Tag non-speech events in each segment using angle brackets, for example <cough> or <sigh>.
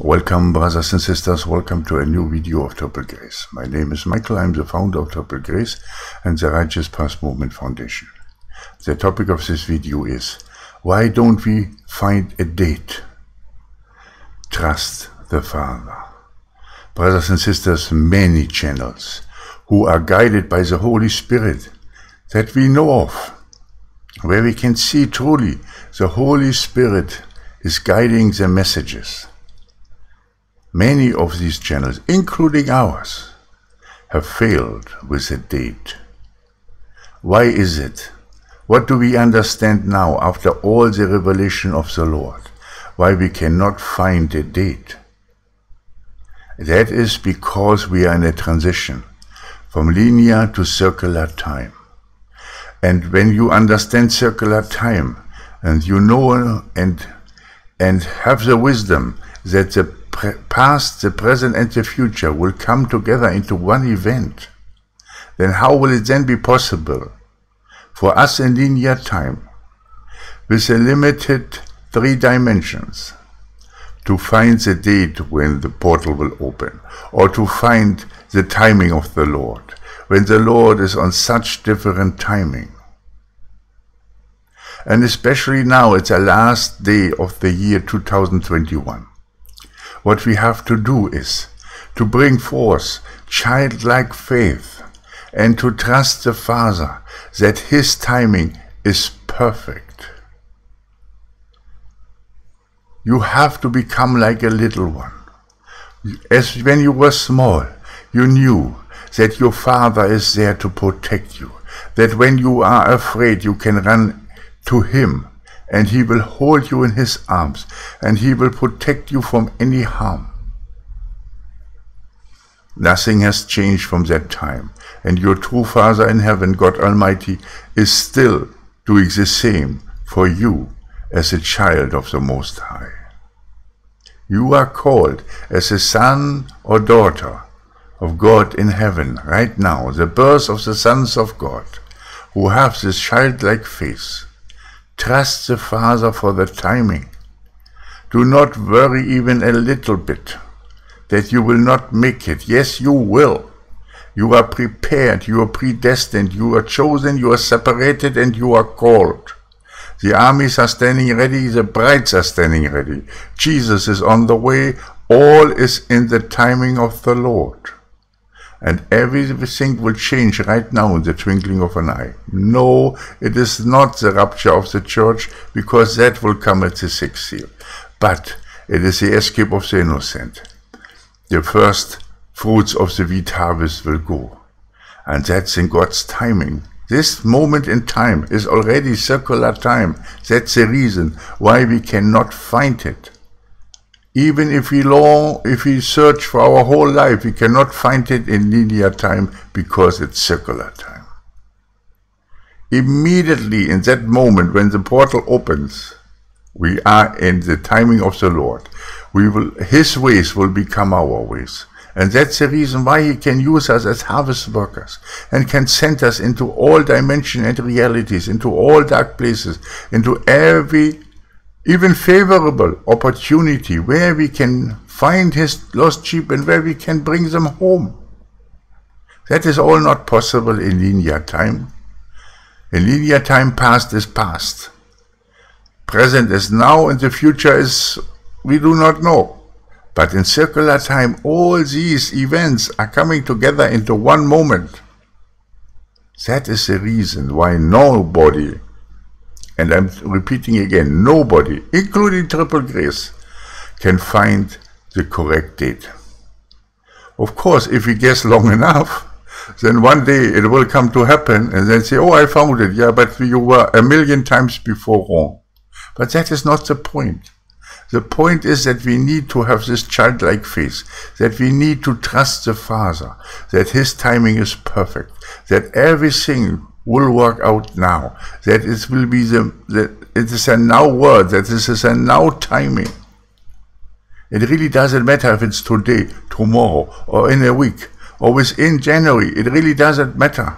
Welcome brothers and sisters, welcome to a new video of Triple Grace. My name is Michael, I'm the founder of Triple Grace and the Righteous Path Movement Foundation. The topic of this video is, why don't we find a date? Trust the Father. Brothers and sisters, many channels who are guided by the Holy Spirit that we know of, where we can see truly the Holy Spirit is guiding the messages Many of these channels, including ours, have failed with a date. Why is it? What do we understand now after all the revelation of the Lord? Why we cannot find a date? That is because we are in a transition from linear to circular time. And when you understand circular time, and you know and, and have the wisdom that the past, the present, and the future will come together into one event, then how will it then be possible for us in linear time, with a limited three dimensions, to find the date when the portal will open, or to find the timing of the Lord, when the Lord is on such different timing? And especially now, it's the last day of the year 2021 what we have to do is to bring forth childlike faith and to trust the Father that His timing is perfect. You have to become like a little one. As when you were small, you knew that your Father is there to protect you, that when you are afraid, you can run to Him and he will hold you in his arms, and he will protect you from any harm. Nothing has changed from that time, and your true Father in heaven, God Almighty, is still doing the same for you as a child of the Most High. You are called as a son or daughter of God in heaven right now, the birth of the sons of God, who have this childlike faith Trust the Father for the timing. Do not worry even a little bit that you will not make it. Yes, you will. You are prepared, you are predestined, you are chosen, you are separated, and you are called. The armies are standing ready, the brides are standing ready. Jesus is on the way, all is in the timing of the Lord and everything will change right now in the twinkling of an eye. No, it is not the rapture of the church, because that will come at the sixth seal. But it is the escape of the innocent. The first fruits of the wheat harvest will go. And that's in God's timing. This moment in time is already circular time. That's the reason why we cannot find it. Even if we long, if we search for our whole life, we cannot find it in linear time because it's circular time. Immediately in that moment when the portal opens, we are in the timing of the Lord. We will, His ways will become our ways. And that's the reason why He can use us as harvest workers and can send us into all dimensions and realities, into all dark places, into every even favorable opportunity where we can find his lost sheep and where we can bring them home. That is all not possible in linear time. In linear time, past is past. Present is now and the future is, we do not know. But in circular time, all these events are coming together into one moment. That is the reason why nobody and I'm repeating again, nobody, including Triple Grace, can find the correct date. Of course, if we guess long enough, then one day it will come to happen and then say, oh, I found it. Yeah, but you were a million times before wrong. But that is not the point. The point is that we need to have this childlike faith, that we need to trust the Father, that His timing is perfect, that everything will work out now. That it will be the that it is a now word, that this is a now timing. It really doesn't matter if it's today, tomorrow, or in a week, or within January. It really doesn't matter.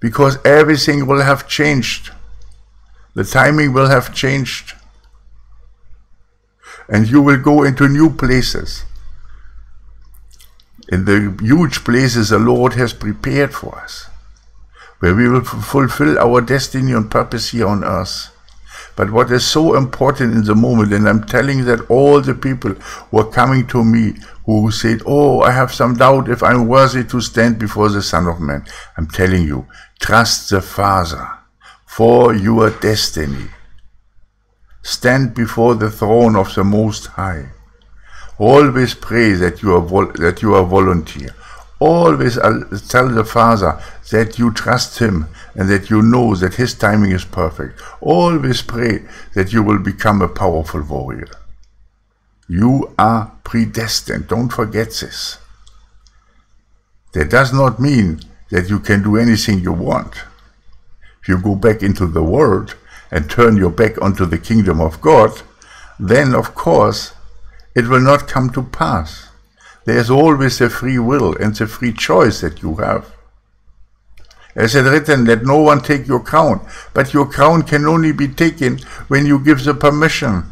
Because everything will have changed. The timing will have changed. and you will go into new places. In the huge places the Lord has prepared for us, where we will fulfill our destiny and purpose here on earth. But what is so important in the moment, and I'm telling that all the people who are coming to me who said, Oh, I have some doubt if I'm worthy to stand before the Son of Man. I'm telling you, trust the Father for your destiny. Stand before the throne of the Most High. Always pray that you are, that you are volunteer. Always uh, tell the Father that you trust Him and that you know that His timing is perfect. Always pray that you will become a powerful warrior. You are predestined. Don't forget this. That does not mean that you can do anything you want. If you go back into the world and turn your back onto the kingdom of God, then of course it will not come to pass. There's always a free will and a free choice that you have. As it written, let no one take your crown, but your crown can only be taken when you give the permission.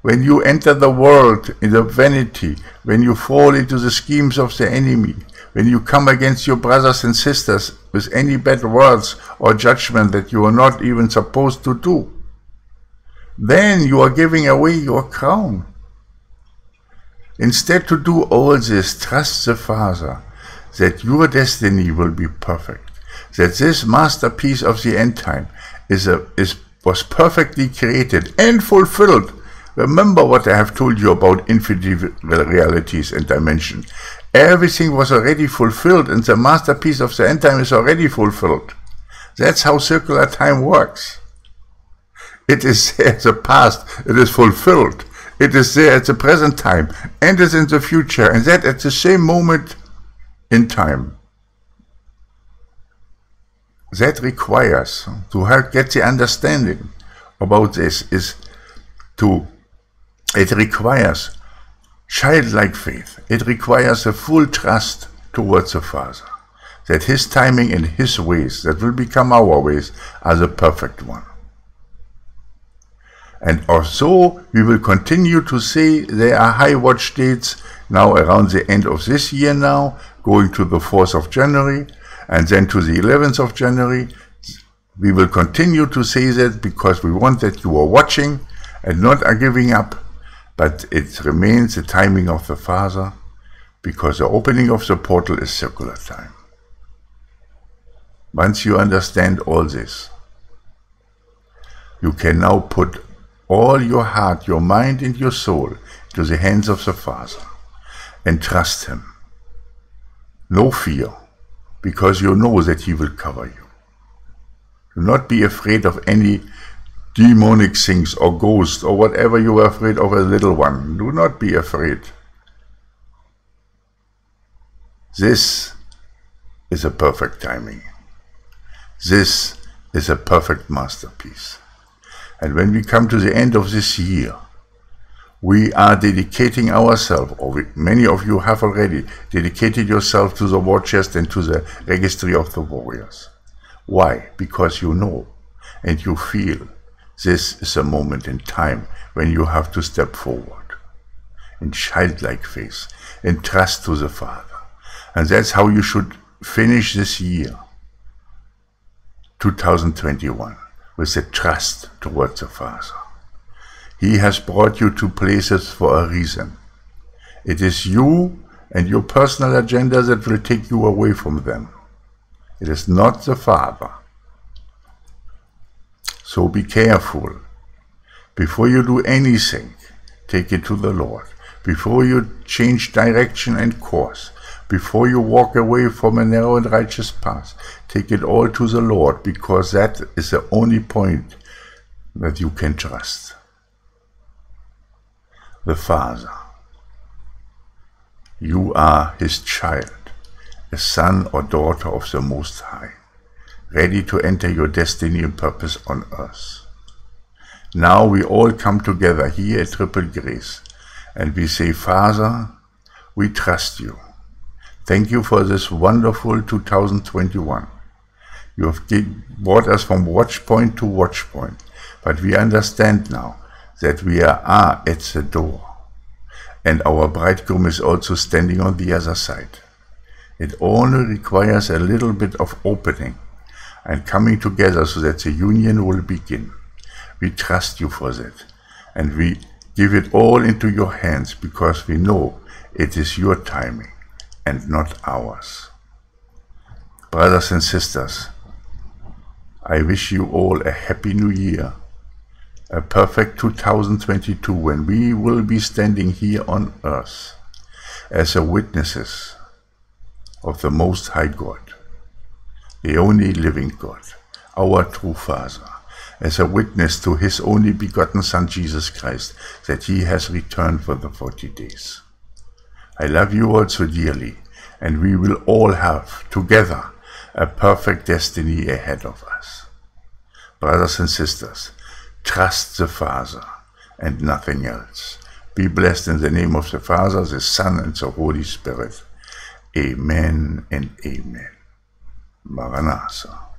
When you enter the world in the vanity, when you fall into the schemes of the enemy, when you come against your brothers and sisters with any bad words or judgment that you are not even supposed to do, then you are giving away your crown. Instead to do all this, trust the Father that your destiny will be perfect, that this masterpiece of the end time is, a, is was perfectly created and fulfilled. Remember what I have told you about infinite realities and dimensions. Everything was already fulfilled and the masterpiece of the end time is already fulfilled. That's how circular time works. It is there <laughs> the past, it is fulfilled. It is there at the present time and is in the future, and that at the same moment in time. That requires to help get the understanding about this is to it requires childlike faith. It requires a full trust towards the Father. That His timing and His ways that will become our ways are the perfect one. And also, we will continue to say there are high watch dates now around the end of this year now, going to the 4th of January, and then to the 11th of January. We will continue to say that because we want that you are watching and not are giving up, but it remains the timing of the Father, because the opening of the portal is circular time. Once you understand all this, you can now put all your heart, your mind, and your soul to the hands of the Father and trust Him. No fear, because you know that He will cover you. Do not be afraid of any demonic things or ghosts or whatever you are afraid of a little one. Do not be afraid. This is a perfect timing. This is a perfect masterpiece. And when we come to the end of this year, we are dedicating ourselves, or many of you have already dedicated yourself to the war chest and to the registry of the warriors. Why? Because you know and you feel this is a moment in time when you have to step forward in childlike faith and trust to the Father. And that's how you should finish this year, 2021 with a trust towards the Father. He has brought you to places for a reason. It is you and your personal agenda that will take you away from them. It is not the Father. So be careful. Before you do anything, take it to the Lord. Before you change direction and course, before you walk away from a narrow and righteous path, take it all to the Lord because that is the only point that you can trust. The Father. You are His child, a son or daughter of the Most High, ready to enter your destiny and purpose on earth. Now we all come together here at Triple Grace and we say, Father, we trust you. Thank you for this wonderful 2021. You have brought us from watch point to watch point, but we understand now that we are at the door, and our bridegroom is also standing on the other side. It only requires a little bit of opening and coming together so that the union will begin. We trust you for that, and we give it all into your hands because we know it is your timing and not ours. Brothers and sisters, I wish you all a happy new year, a perfect 2022 when we will be standing here on earth as a witnesses of the Most High God, the only living God, our true Father, as a witness to His only begotten Son Jesus Christ, that He has returned for the 40 days. I love you all so dearly, and we will all have together a perfect destiny ahead of us. Brothers and sisters, trust the Father and nothing else. Be blessed in the name of the Father, the Son, and the Holy Spirit. Amen and amen. Maranatha.